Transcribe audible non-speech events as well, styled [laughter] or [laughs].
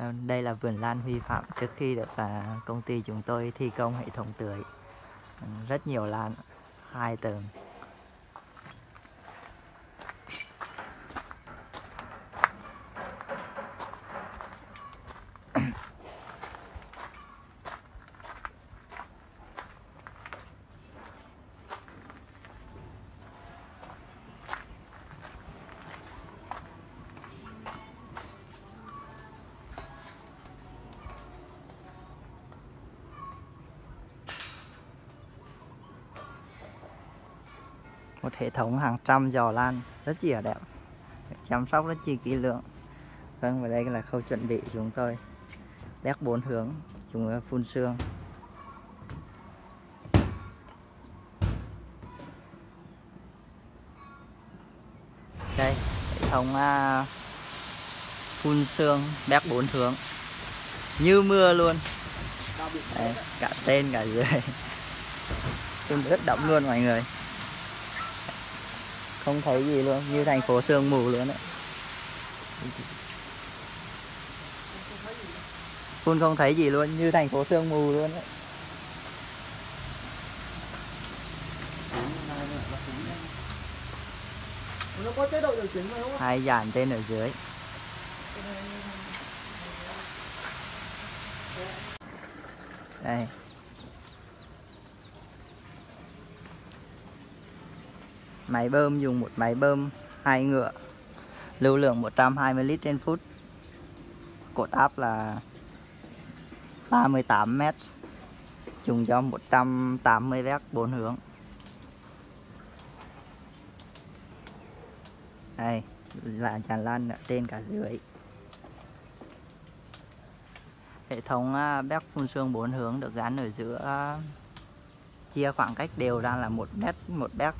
Ờ, đây là vườn lan Huy Phạm trước khi được à, công ty chúng tôi thi công hệ thống tưới. Rất nhiều lan, hai tầng. Một hệ thống hàng trăm giò lan rất chỉa là đẹp. Chăm sóc rất chi kỹ lưỡng. Vâng, và đây là khâu chuẩn bị chúng tôi. Đét bốn hướng, chúng phun sương. Đây, hệ thống à, phun sương bét bốn hướng. Như mưa luôn. Đấy, cả trên cả dưới. [laughs] Phun rất đậm luôn mọi người không thấy gì luôn, như thành phố sương mù luôn đấy. Phun không thấy gì luôn, như thành phố sương mù luôn đấy. Hai dàn tên ở dưới. Đây. Máy bơm, dùng một máy bơm hai ngựa, lưu lượng 120 lít trên phút. Cột áp là 38 mét, dùng cho 180 vét bốn hướng. Đây, là tràn lan ở trên cả dưới. Hệ thống à, béc phun sương bốn hướng được gắn ở giữa à, chia khoảng cách đều ra là một mét, một béc